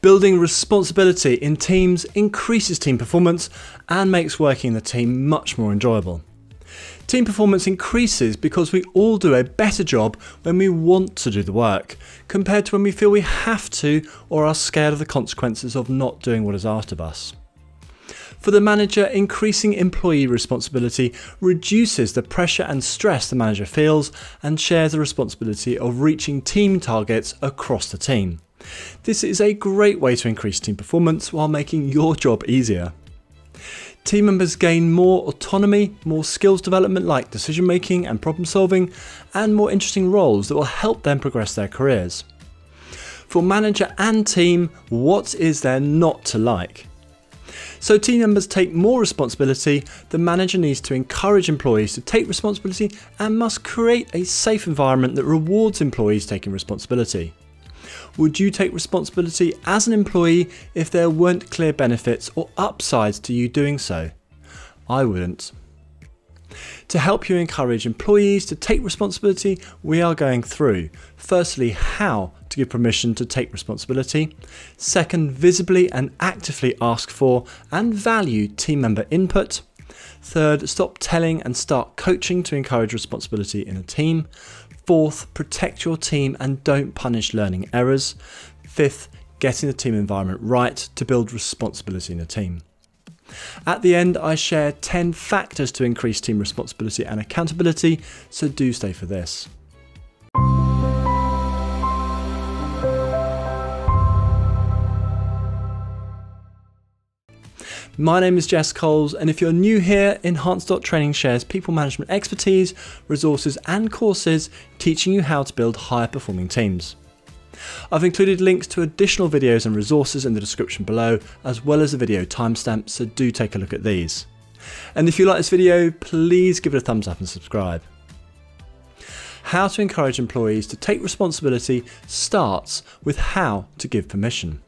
Building responsibility in teams increases team performance and makes working in the team much more enjoyable. Team performance increases because we all do a better job when we want to do the work, compared to when we feel we have to or are scared of the consequences of not doing what is asked of us. For the manager, increasing employee responsibility reduces the pressure and stress the manager feels and shares the responsibility of reaching team targets across the team. This is a great way to increase team performance while making your job easier. Team members gain more autonomy, more skills development like decision making and problem solving, and more interesting roles that will help them progress their careers. For manager and team, what is there not to like? So team members take more responsibility, the manager needs to encourage employees to take responsibility and must create a safe environment that rewards employees taking responsibility. Would you take responsibility as an employee if there weren't clear benefits or upsides to you doing so? I wouldn't. To help you encourage employees to take responsibility, we are going through firstly, how to give permission to take responsibility, second, visibly and actively ask for and value team member input, third, stop telling and start coaching to encourage responsibility in a team, fourth, protect your team and don't punish learning errors, fifth, getting the team environment right to build responsibility in the team. At the end, I share 10 factors to increase team responsibility and accountability, so do stay for this. My name is Jess Coles, and if you're new here, Enhance.training shares people management expertise, resources, and courses teaching you how to build higher performing teams. I've included links to additional videos and resources in the description below, as well as a video timestamp, so do take a look at these. And if you like this video, please give it a thumbs up and subscribe. How to encourage employees to take responsibility starts with how to give permission.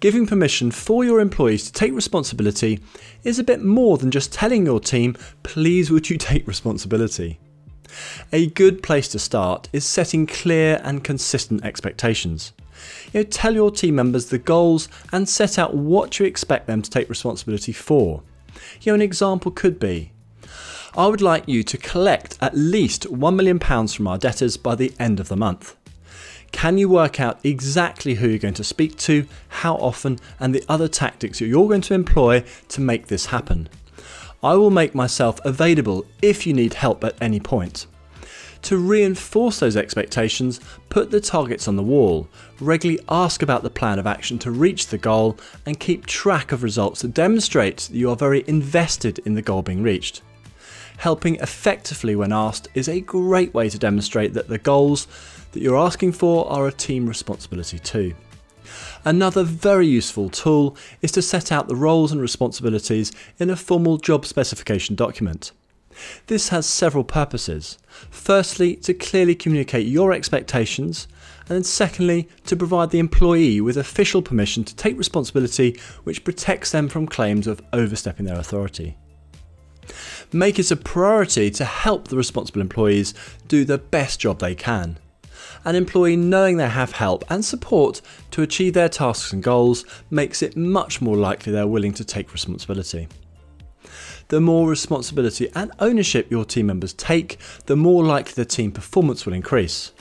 Giving permission for your employees to take responsibility is a bit more than just telling your team, please would you take responsibility. A good place to start is setting clear and consistent expectations. You know, tell your team members the goals and set out what you expect them to take responsibility for. You know, an example could be I would like you to collect at least £1 million from our debtors by the end of the month. Can you work out exactly who you're going to speak to, how often, and the other tactics you're going to employ to make this happen? I will make myself available if you need help at any point. To reinforce those expectations, put the targets on the wall, regularly ask about the plan of action to reach the goal, and keep track of results that demonstrate that you are very invested in the goal being reached. Helping effectively when asked is a great way to demonstrate that the goals that you're asking for are a team responsibility too. Another very useful tool is to set out the roles and responsibilities in a formal job specification document. This has several purposes. Firstly, to clearly communicate your expectations, and then secondly, to provide the employee with official permission to take responsibility which protects them from claims of overstepping their authority. Make it a priority to help the responsible employees do the best job they can an employee knowing they have help and support to achieve their tasks and goals makes it much more likely they're willing to take responsibility. The more responsibility and ownership your team members take, the more likely the team performance will increase.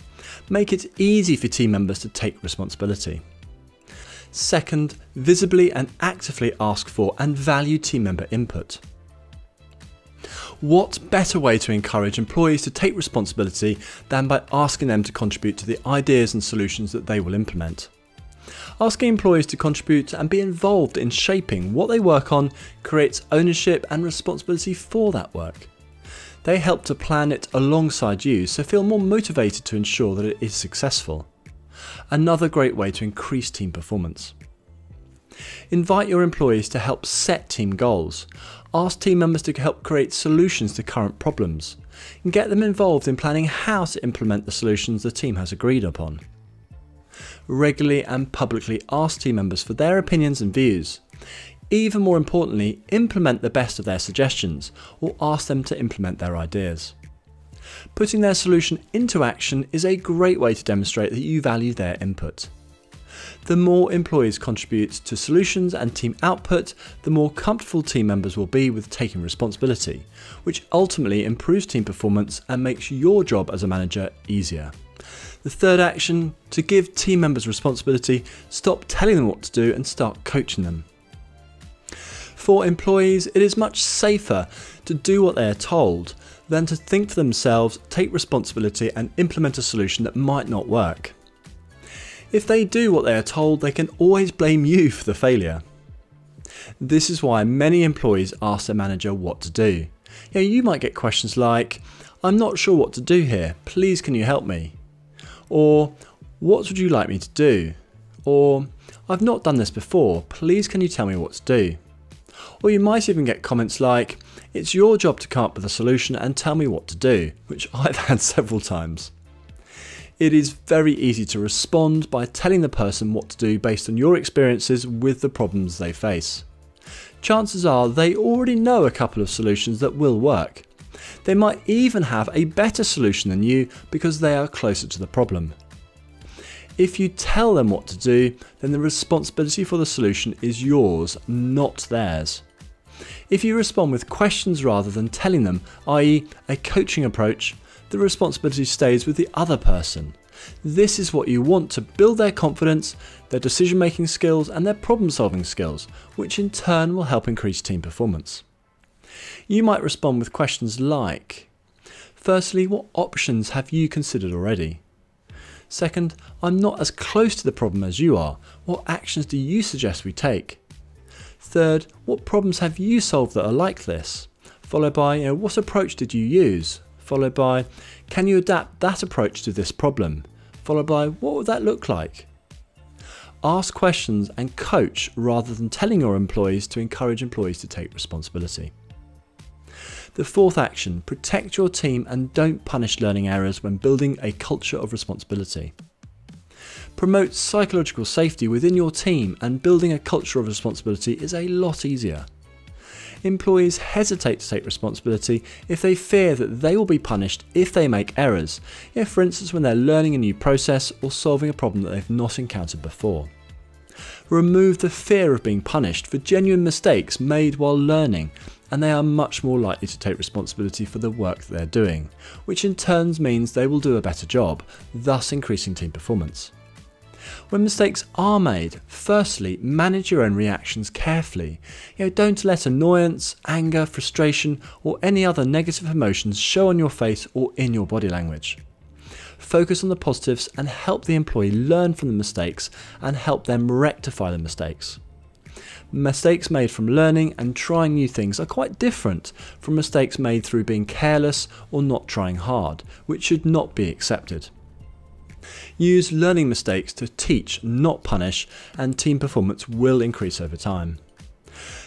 Make it easy for team members to take responsibility. Second, visibly and actively ask for and value team member input. What better way to encourage employees to take responsibility than by asking them to contribute to the ideas and solutions that they will implement? Asking employees to contribute and be involved in shaping what they work on creates ownership and responsibility for that work. They help to plan it alongside you, so feel more motivated to ensure that it is successful. Another great way to increase team performance. Invite your employees to help set team goals. Ask team members to help create solutions to current problems and get them involved in planning how to implement the solutions the team has agreed upon. Regularly and publicly ask team members for their opinions and views. Even more importantly, implement the best of their suggestions or ask them to implement their ideas. Putting their solution into action is a great way to demonstrate that you value their input. The more employees contribute to solutions and team output, the more comfortable team members will be with taking responsibility, which ultimately improves team performance and makes your job as a manager easier. The third action to give team members responsibility, stop telling them what to do and start coaching them. For employees, it is much safer to do what they are told than to think for themselves, take responsibility, and implement a solution that might not work. If they do what they are told, they can always blame you for the failure. This is why many employees ask their manager what to do. You, know, you might get questions like, I'm not sure what to do here, please can you help me? Or, what would you like me to do? Or, I've not done this before, please can you tell me what to do? Or you might even get comments like, it's your job to come up with a solution and tell me what to do, which I've had several times. It is very easy to respond by telling the person what to do based on your experiences with the problems they face. Chances are they already know a couple of solutions that will work. They might even have a better solution than you because they are closer to the problem. If you tell them what to do, then the responsibility for the solution is yours, not theirs. If you respond with questions rather than telling them, i.e., a coaching approach, the responsibility stays with the other person. This is what you want to build their confidence, their decision making skills, and their problem solving skills, which in turn will help increase team performance. You might respond with questions like Firstly, what options have you considered already? Second, I'm not as close to the problem as you are. What actions do you suggest we take? Third, what problems have you solved that are like this? Followed by, you know, what approach did you use? Followed by, can you adapt that approach to this problem? Followed by, what would that look like? Ask questions and coach rather than telling your employees to encourage employees to take responsibility. The fourth action, protect your team and don't punish learning errors when building a culture of responsibility. Promote psychological safety within your team and building a culture of responsibility is a lot easier employees hesitate to take responsibility if they fear that they will be punished if they make errors, if for instance when they're learning a new process or solving a problem that they've not encountered before. Remove the fear of being punished for genuine mistakes made while learning, and they are much more likely to take responsibility for the work they're doing, which in turn means they will do a better job, thus increasing team performance. When mistakes are made, firstly, manage your own reactions carefully. You know, don't let annoyance, anger, frustration, or any other negative emotions show on your face or in your body language. Focus on the positives and help the employee learn from the mistakes and help them rectify the mistakes. Mistakes made from learning and trying new things are quite different from mistakes made through being careless or not trying hard, which should not be accepted. Use learning mistakes to teach, not punish, and team performance will increase over time.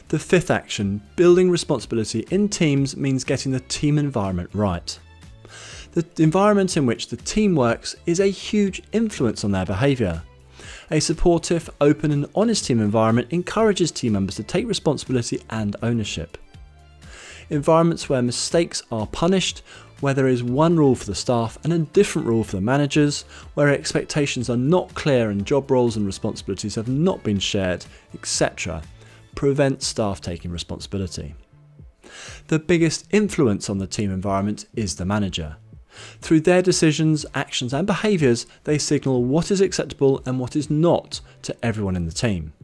The fifth action, building responsibility in teams, means getting the team environment right. The environment in which the team works is a huge influence on their behaviour. A supportive, open, and honest team environment encourages team members to take responsibility and ownership. Environments where mistakes are punished where there is one rule for the staff and a different rule for the managers, where expectations are not clear and job roles and responsibilities have not been shared, etc., prevent staff taking responsibility. The biggest influence on the team environment is the manager. Through their decisions, actions, and behaviours, they signal what is acceptable and what is not to everyone in the team.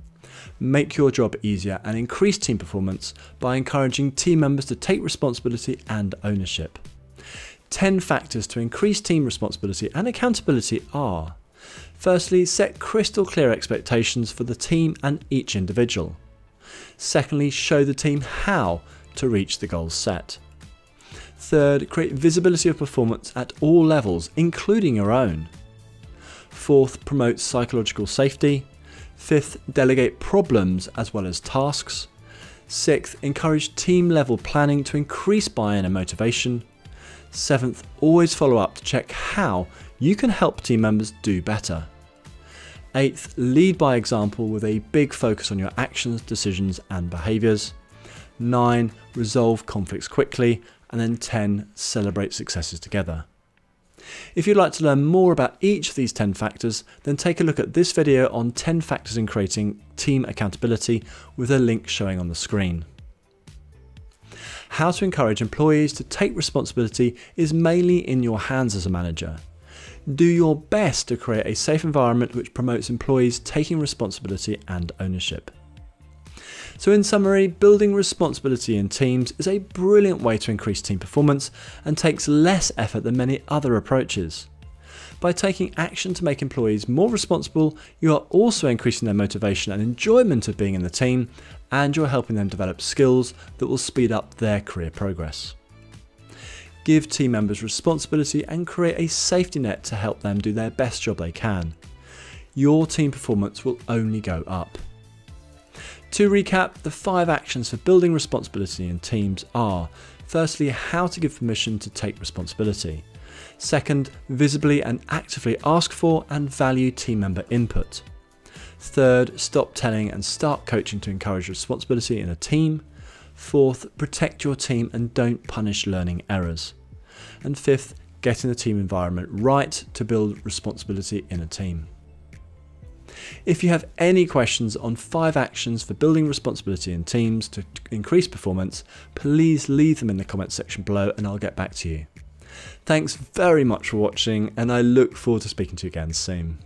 Make your job easier and increase team performance by encouraging team members to take responsibility and ownership. 10 factors to increase team responsibility and accountability are Firstly, set crystal clear expectations for the team and each individual. Secondly, show the team how to reach the goals set. Third, create visibility of performance at all levels, including your own. Fourth, promote psychological safety. Fifth, delegate problems as well as tasks. Sixth, encourage team level planning to increase buy in and motivation. Seventh, always follow up to check how you can help team members do better. Eighth, lead by example with a big focus on your actions, decisions, and behaviours. 9. Resolve conflicts quickly. And then 10. Celebrate successes together. If you'd like to learn more about each of these 10 factors, then take a look at this video on 10 factors in creating team accountability with a link showing on the screen. How to encourage employees to take responsibility is mainly in your hands as a manager. Do your best to create a safe environment which promotes employees taking responsibility and ownership. So, in summary, building responsibility in teams is a brilliant way to increase team performance and takes less effort than many other approaches. By taking action to make employees more responsible, you are also increasing their motivation and enjoyment of being in the team, and you're helping them develop skills that will speed up their career progress. Give team members responsibility and create a safety net to help them do their best job they can. Your team performance will only go up. To recap, the five actions for building responsibility in teams are firstly, how to give permission to take responsibility. Second, visibly and actively ask for and value team member input. Third, stop telling and start coaching to encourage responsibility in a team. Fourth, protect your team and don't punish learning errors. And fifth, getting the team environment right to build responsibility in a team. If you have any questions on five actions for building responsibility in teams to increase performance, please leave them in the comments section below and I'll get back to you. Thanks very much for watching and I look forward to speaking to you again soon.